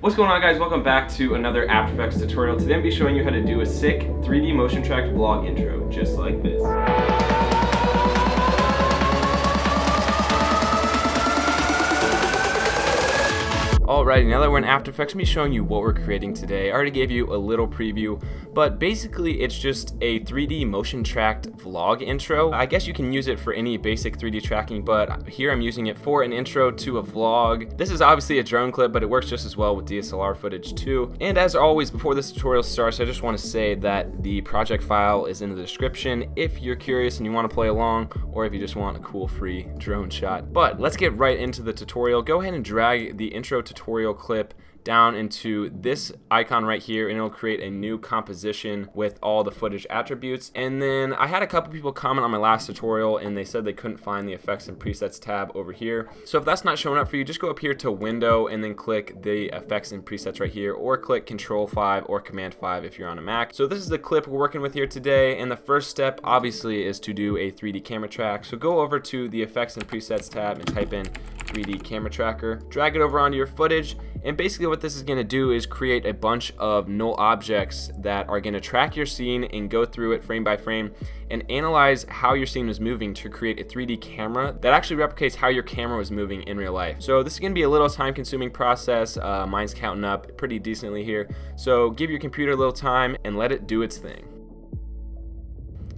What's going on guys? Welcome back to another After Effects tutorial. Today I'm going to be showing you how to do a sick 3D motion tracked vlog intro, just like this. Alrighty, now that we're in After Effects, going showing you what we're creating today. I already gave you a little preview, but basically it's just a 3D motion tracked vlog intro. I guess you can use it for any basic 3D tracking, but here I'm using it for an intro to a vlog. This is obviously a drone clip, but it works just as well with DSLR footage too. And as always, before this tutorial starts, I just want to say that the project file is in the description if you're curious and you want to play along, or if you just want a cool free drone shot. But let's get right into the tutorial. Go ahead and drag the intro tutorial tutorial clip down into this icon right here and it'll create a new composition with all the footage attributes. And then I had a couple people comment on my last tutorial and they said they couldn't find the effects and presets tab over here. So if that's not showing up for you just go up here to window and then click the effects and presets right here or click control 5 or command 5 if you're on a Mac. So this is the clip we're working with here today and the first step obviously is to do a 3d camera track. So go over to the effects and presets tab and type in 3D camera tracker. Drag it over onto your footage and basically what this is going to do is create a bunch of null objects that are going to track your scene and go through it frame by frame and analyze how your scene is moving to create a 3D camera that actually replicates how your camera was moving in real life. So this is going to be a little time consuming process. Uh, mine's counting up pretty decently here. So give your computer a little time and let it do its thing.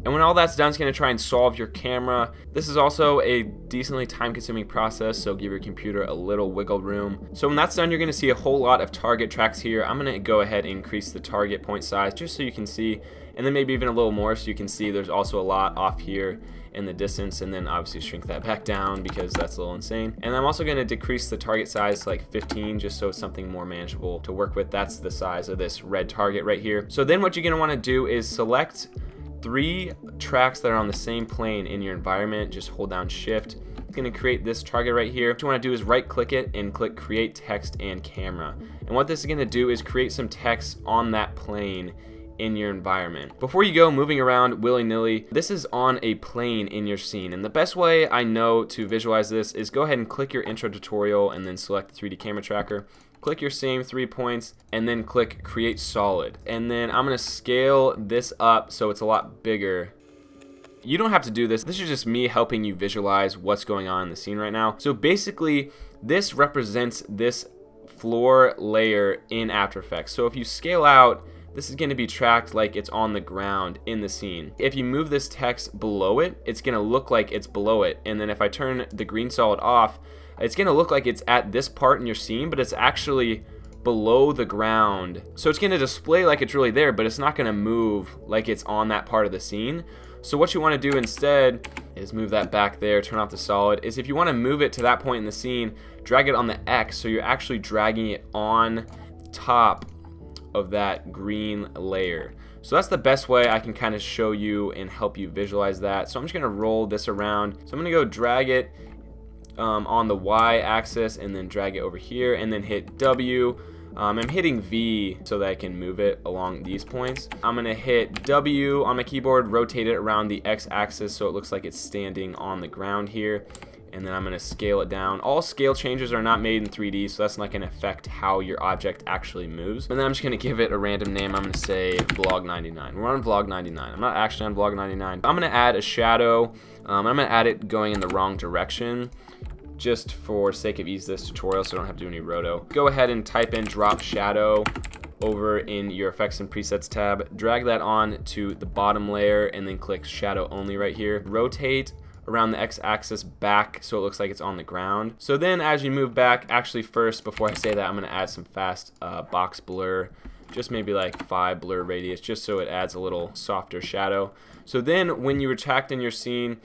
And when all that's done, it's going to try and solve your camera. This is also a decently time consuming process, so give your computer a little wiggle room. So when that's done, you're going to see a whole lot of target tracks here. I'm going to go ahead and increase the target point size just so you can see, and then maybe even a little more so you can see there's also a lot off here in the distance and then obviously shrink that back down because that's a little insane. And I'm also going to decrease the target size to like 15 just so it's something more manageable to work with. That's the size of this red target right here. So then what you're going to want to do is select three tracks that are on the same plane in your environment. Just hold down shift. It's going to create this target right here. What you want to do is right click it and click create text and camera. And what this is going to do is create some text on that plane in your environment. Before you go moving around willy-nilly, this is on a plane in your scene. And the best way I know to visualize this is go ahead and click your intro tutorial and then select the 3D camera tracker click your same three points and then click create solid. And then I'm gonna scale this up so it's a lot bigger. You don't have to do this. This is just me helping you visualize what's going on in the scene right now. So basically this represents this floor layer in After Effects. So if you scale out this is going to be tracked like it's on the ground in the scene. If you move this text below it, it's going to look like it's below it. And then if I turn the green solid off, it's going to look like it's at this part in your scene, but it's actually below the ground. So it's going to display like it's really there, but it's not going to move like it's on that part of the scene. So what you want to do instead is move that back there, turn off the solid, is if you want to move it to that point in the scene, drag it on the X so you're actually dragging it on top of that green layer. So that's the best way I can kind of show you and help you visualize that. So I'm just going to roll this around. So I'm going to go drag it um, on the Y axis and then drag it over here and then hit W. Um, I'm hitting V so that I can move it along these points. I'm to hit W on my keyboard, rotate it around the X axis so it looks like it's standing on the ground here. And then I'm to scale it down. All scale changes are not made in 3D, so that's not to affect how your object actually moves. And then I'm just to give it a random name. I'm to say Vlog 99. We're on Vlog 99. I'm not actually on Vlog 99. I'm to add a shadow. Um, I'm to add it going in the wrong direction just for sake of ease this tutorial so I don't have to do any roto. Go ahead and type in drop shadow over in your effects and presets tab. Drag that on to the bottom layer and then click shadow only right here. Rotate around the x-axis back so it looks like it's on the ground. So then as you move back, actually first before I say that I'm to add some fast uh, box blur just maybe like 5 blur radius just so it adds a little softer shadow. So then when you retract in your scene,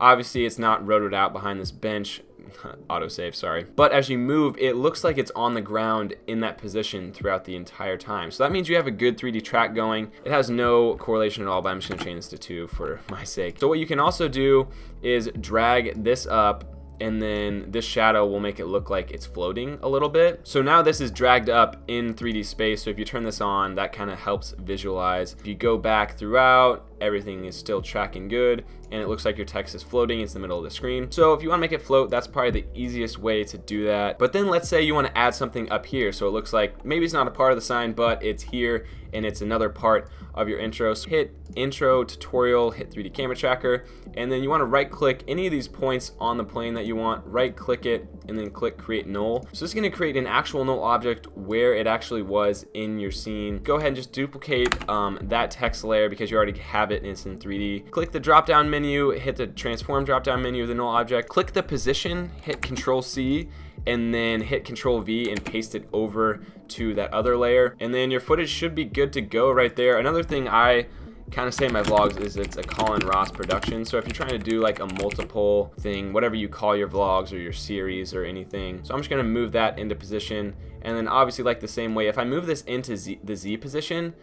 obviously it's not rotoed out behind this bench autosave, sorry. But as you move, it looks like it's on the ground in that position throughout the entire time. So that means you have a good 3D track going. It has no correlation at all, but I'm just gonna change this to two for my sake. So what you can also do is drag this up and then this shadow will make it look like it's floating a little bit. So now this is dragged up in 3D space, so if you turn this on, that kind of helps visualize. If you go back throughout, everything is still tracking good and it looks like your text is floating it's the middle of the screen. So if you want to make it float that's probably the easiest way to do that. But then let's say you want to add something up here. So it looks like maybe it's not a part of the sign but it's here and it's another part of your intro. So hit intro tutorial hit 3d camera tracker and then you want to right click any of these points on the plane that you want right click it and then click create null. So it's going to create an actual null object where it actually was in your scene. Go ahead and just duplicate um, that text layer because you already have it and it's in 3d click the drop down menu hit the transform drop down menu of the null object click the position hit control C and then hit control V and paste it over to that other layer. And then your footage should be good to go right there. Another thing I kind of say in my vlogs is it's a Colin Ross production. So if you're trying to do like a multiple thing whatever you call your vlogs or your series or anything so I'm just gonna move that into position. And then obviously like the same way if I move this into Z, the Z position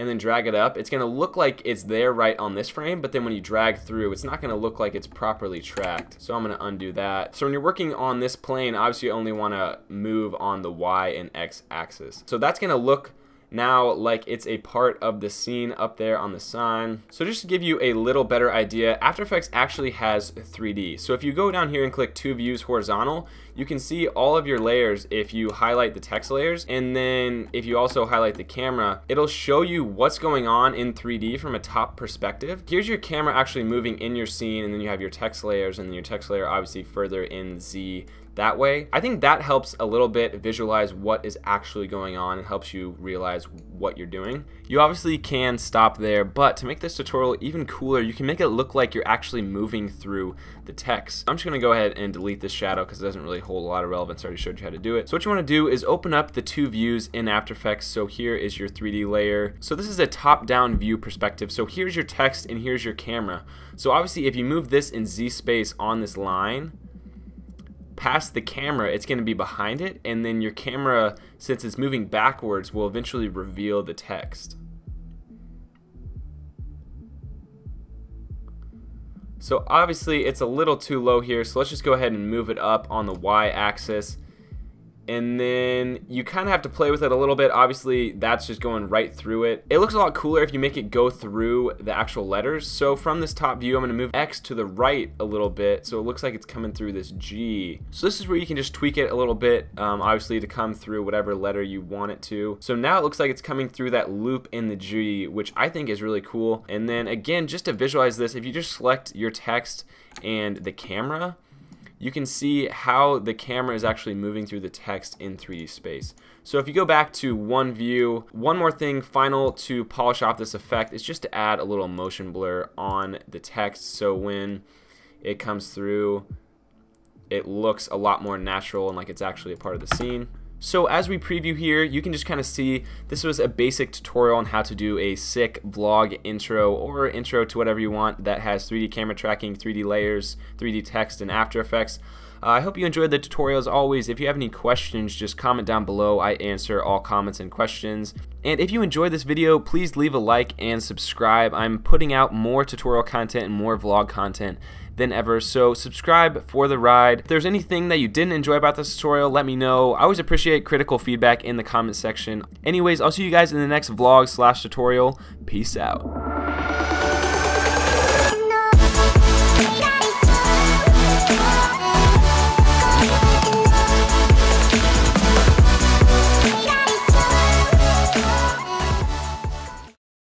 and then drag it up, it's going to look like it's there right on this frame, but then when you drag through, it's not going to look like it's properly tracked. So I'm going to undo that. So when you're working on this plane, obviously you only want to move on the Y and X axis. So that's going to look now like it's a part of the scene up there on the sign. So just to give you a little better idea, After Effects actually has 3D. So if you go down here and click two views horizontal, you can see all of your layers if you highlight the text layers and then if you also highlight the camera it'll show you what's going on in 3D from a top perspective here's your camera actually moving in your scene and then you have your text layers and then your text layer obviously further in Z that way. I think that helps a little bit visualize what is actually going on and helps you realize what you're doing. You obviously can stop there, but to make this tutorial even cooler, you can make it look like you're actually moving through the text. I'm just to go ahead and delete this shadow because it doesn't really hold a lot of relevance. I already showed you how to do it. So what you want to do is open up the two views in After Effects. So here is your 3D layer. So this is a top-down view perspective. So here's your text and here's your camera. So obviously if you move this in Z space on this line, past the camera, it's going to be behind it, and then your camera, since it's moving backwards, will eventually reveal the text. So obviously it's a little too low here, so let's just go ahead and move it up on the y-axis and then you kind of have to play with it a little bit. Obviously, that's just going right through it. It looks a lot cooler if you make it go through the actual letters. So from this top view, I'm going to move X to the right a little bit, so it looks like it's coming through this G. So this is where you can just tweak it a little bit, um, obviously to come through whatever letter you want it to. So now it looks like it's coming through that loop in the G, which I think is really cool. And then again, just to visualize this, if you just select your text and the camera, you can see how the camera is actually moving through the text in 3D space. So if you go back to one view, one more thing final to polish off this effect is just to add a little motion blur on the text so when it comes through it looks a lot more natural and like it's actually a part of the scene. So as we preview here, you can just kind of see this was a basic tutorial on how to do a sick vlog intro or intro to whatever you want that has 3D camera tracking, 3D layers, 3D text, and After Effects. Uh, I hope you enjoyed the tutorial as always. If you have any questions, just comment down below. I answer all comments and questions. And if you enjoyed this video, please leave a like and subscribe. I'm putting out more tutorial content and more vlog content than ever. So subscribe for the ride. If there's anything that you didn't enjoy about this tutorial, let me know. I always appreciate critical feedback in the comment section. Anyways, I'll see you guys in the next vlog slash tutorial. Peace out.